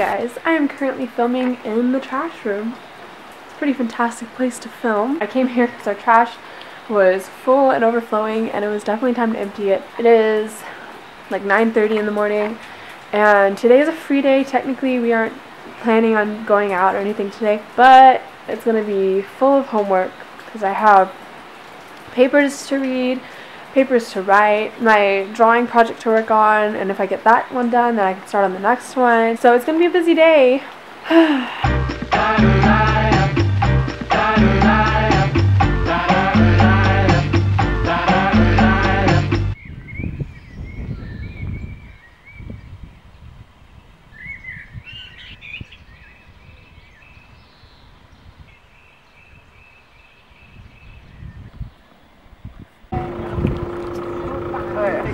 guys, I am currently filming in the trash room. It's a pretty fantastic place to film. I came here because our trash was full and overflowing and it was definitely time to empty it. It is like 9.30 in the morning and today is a free day. Technically we aren't planning on going out or anything today, but it's going to be full of homework because I have papers to read, papers to write, my drawing project to work on, and if I get that one done, then I can start on the next one. So it's gonna be a busy day.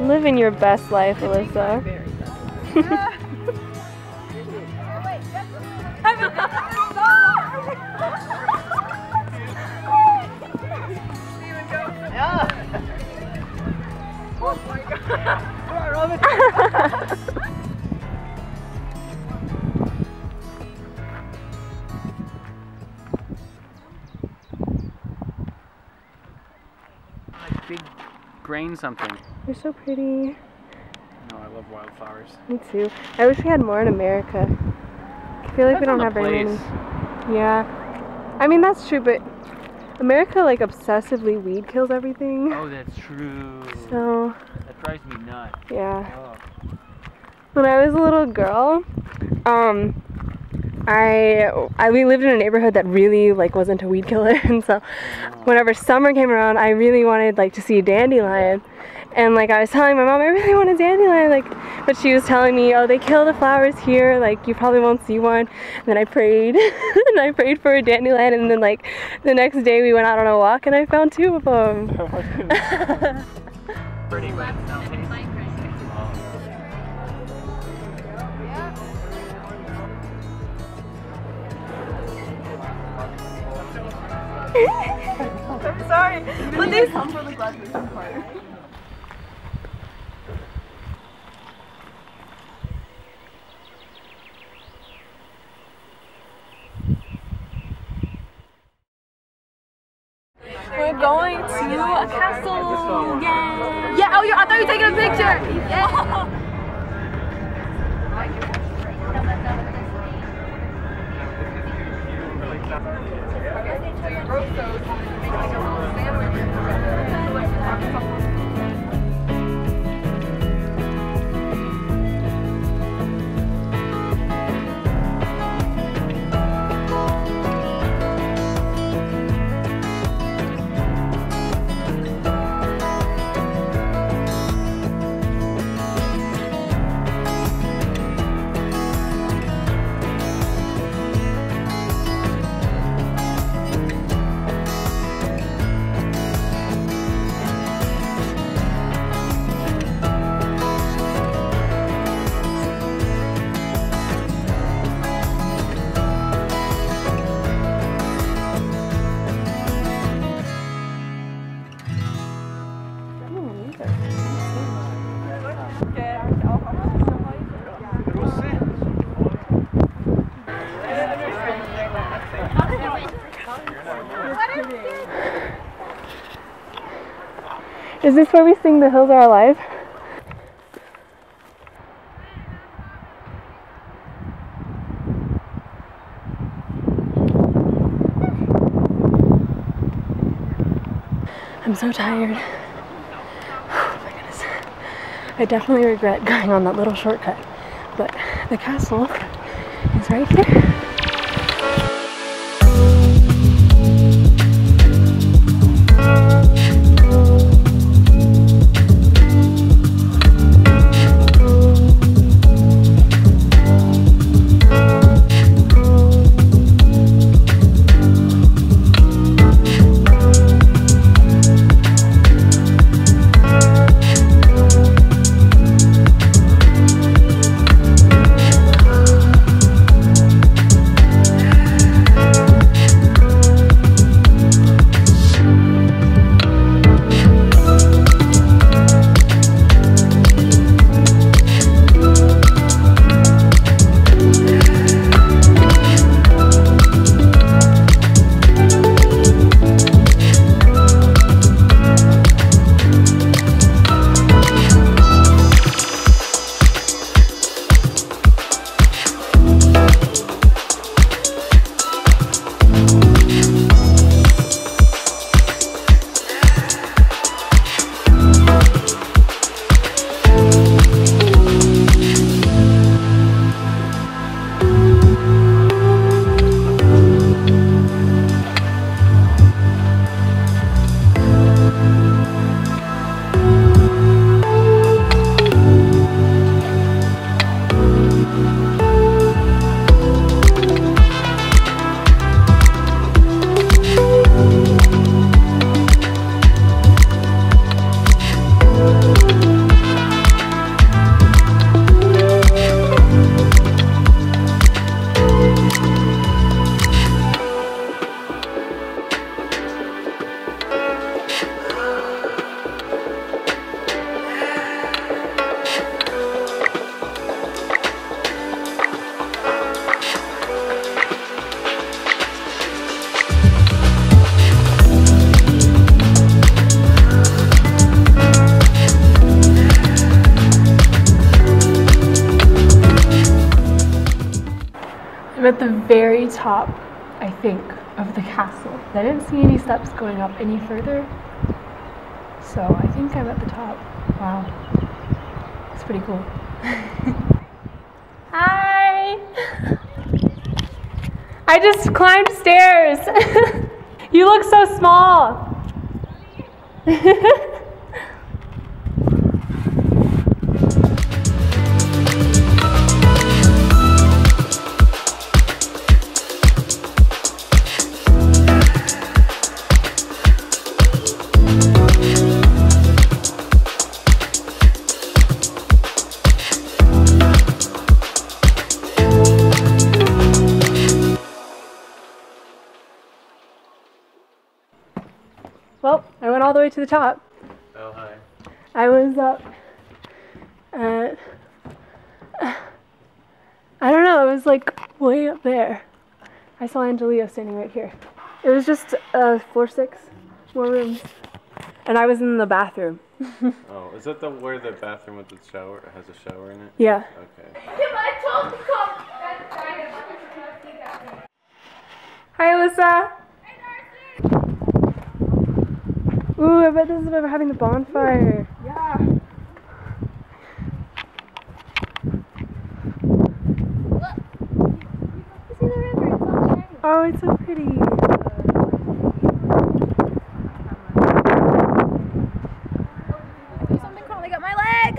Living your best life, Alyssa. Big grain something. You're so pretty. No, I love wildflowers. Me too. I wish we had more in America. I feel like we don't have very many. Yeah. I mean, that's true, but America, like, obsessively weed kills everything. Oh, that's true. So, That drives me nuts. yeah. Oh. When I was a little girl, um, I, I we lived in a neighborhood that really like was into weed killer, and so whenever summer came around, I really wanted like to see a dandelion, and like I was telling my mom, I really want a dandelion, like, but she was telling me, oh, they kill the flowers here, like you probably won't see one. And then I prayed, and I prayed for a dandelion, and then like the next day we went out on a walk, and I found two of them. Pretty I'm sorry. But these come for the graduation party. We're going to a castle. Yeah. Yeah. Oh, you I thought you were taking a picture. Yeah. Okay, so you broke those, make like a little sandwich. Is this where we sing The Hills Are Alive? I'm so tired. Oh my goodness. I definitely regret going on that little shortcut, but the castle is right here. At the very top, I think, of the castle. I didn't see any steps going up any further. So I think I'm at the top. Wow. It's pretty cool. Hi! I just climbed stairs. you look so small. way to the top. Oh, hi. I was up at, I don't know, it was like way up there. I saw Angelia standing right here. It was just uh, floor six, more rooms. And I was in the bathroom. Oh, is that the where the bathroom with the shower has a shower in it? Yeah. Okay. Hi, Alyssa. Ooh, I bet this is where we're having the bonfire. Yeah. See the river? It's all shiny. Oh, it's so pretty. Do something crawling up my leg.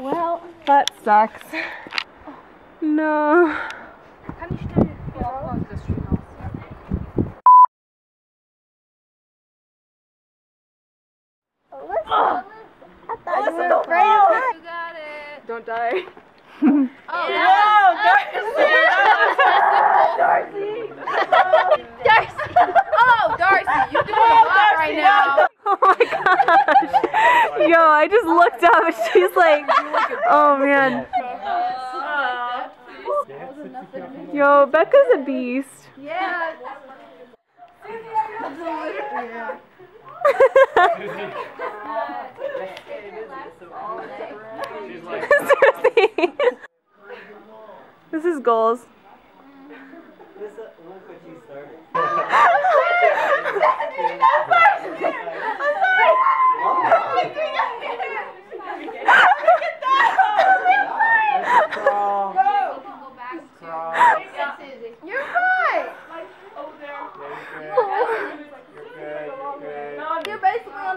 Well, that sucks. No. Kann ich schnell ja. das schön aus. Alyssa, don't fall! You got it. Don't die. Oh, Darcie! Darcie! Oh, Darcie, you're doing a lot right now. Oh my gosh. Yo, I just looked up and she's like, oh man. Yo, Becca's a beast. Yeah. This is goals. You're fine. You're basically on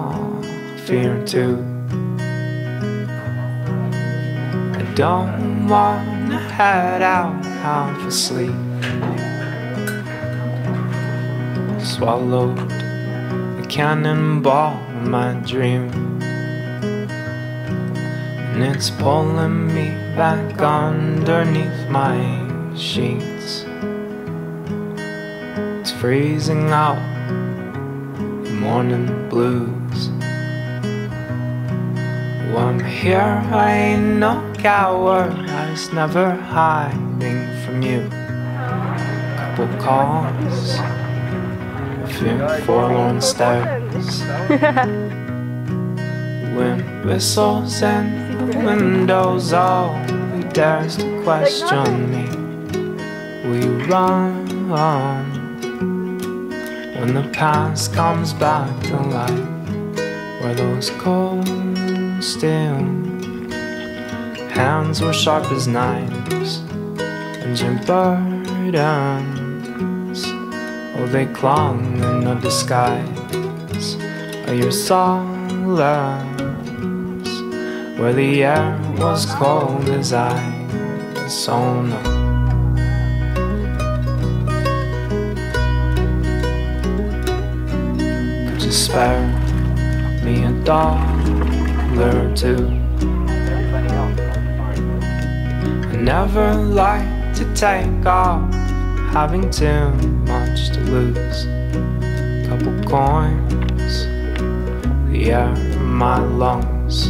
two? I don't wanna head out, sleep. Swallowed a cannonball in my dream. And it's pulling me back underneath my sheets. It's freezing out the morning blues. I'm here, I ain't no coward, I was never hiding from you. Couple calls, a few forlorn stares. Wind whistles and the windows, all who dares to question me. We run on when the past comes back to life, where those cold steel Hands were sharp as knives, and your burdens, oh, they clung in the disguise. Of your solace, where the air was cold as ice. Oh, you spare me a dollar two? I never like to take off, having too much to lose. Couple coins, the air in my lungs.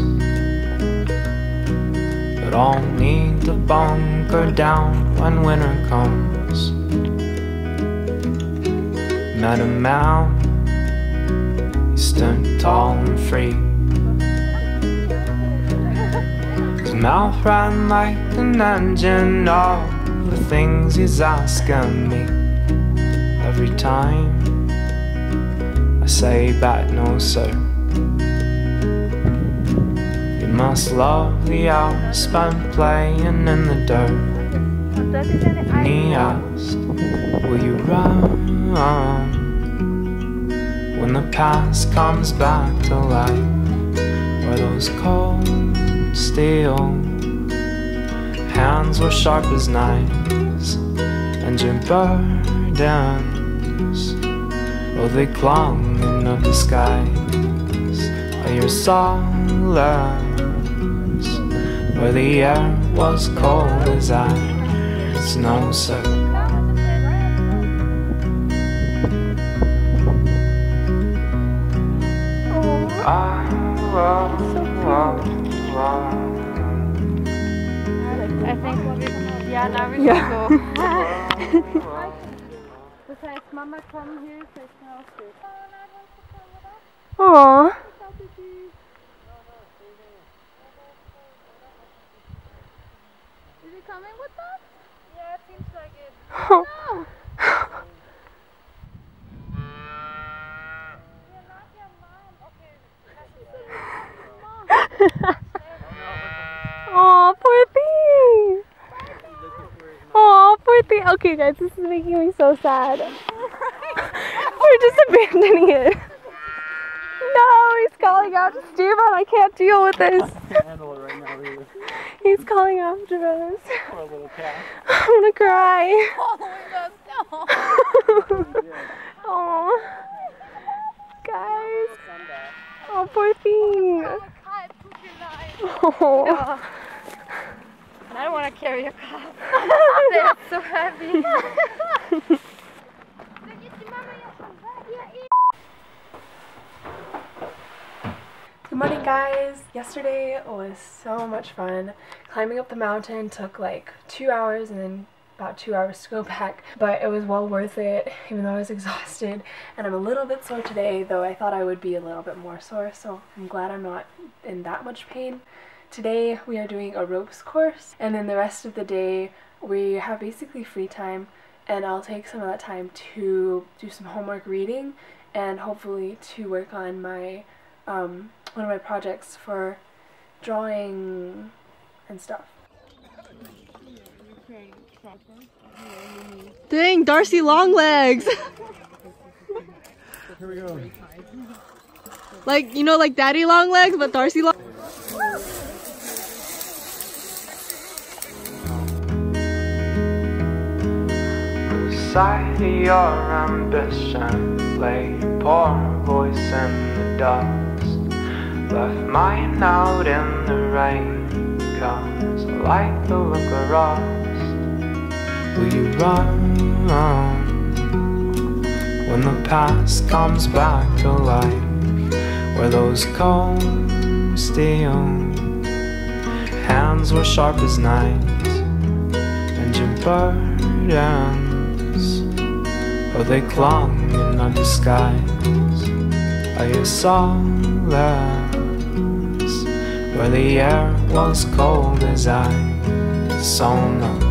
But I'll need to bunker down when winter comes. Met a man, he tall and free. His mouth ran like an engine all the things he's asking me. Every time I say back no sir. You must love the hours spent playing in the dirt. And he asked, Will you run when the past comes back to life? Where those cold steel hands were sharp as knives, and your burdens, oh, they clung in a disguise. Of your solace, where the air was cold as ice. No, sir. I think ja, now we Ja. go. Das heißt, Mama, komm, Hilfe, ich bin ausgeht. Aw. Is he coming with us? Yeah, it seems like it. Oh. No! Aw, poor thing. Aw, poor thing. Okay, guys, this is making me so sad. We're just abandoning it. No, he's calling out to Steven. I can't deal with this. can't handle it right now either. He's calling after us. Poor little cat. I'm gonna cry. Oh no! Oh, guys. Oh, poor thing. Oh. And I don't want to carry your cat. They're so heavy. Good morning, guys. Yesterday was so much fun. Climbing up the mountain took like two hours and then about two hours to go back, but it was well worth it, even though I was exhausted. And I'm a little bit sore today, though I thought I would be a little bit more sore, so I'm glad I'm not in that much pain. Today we are doing a ropes course, and then the rest of the day we have basically free time, and I'll take some of that time to do some homework reading and hopefully to work on my um, one of my projects for drawing and stuff. Dang, Darcie Longlegs. Here we go. like, you know, like Daddy Longlegs, but Darcie Long. Beside your ambition lay poor voice in the dust. Left mine out in the rain, cause I like the look of rust. Will you run when the past comes back to life? Where those cold steel hands were sharp as knives, and your burdens, oh, they clung in disguise. Are your solace, where the air was cold as ice? So no.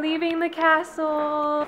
Leaving the castle.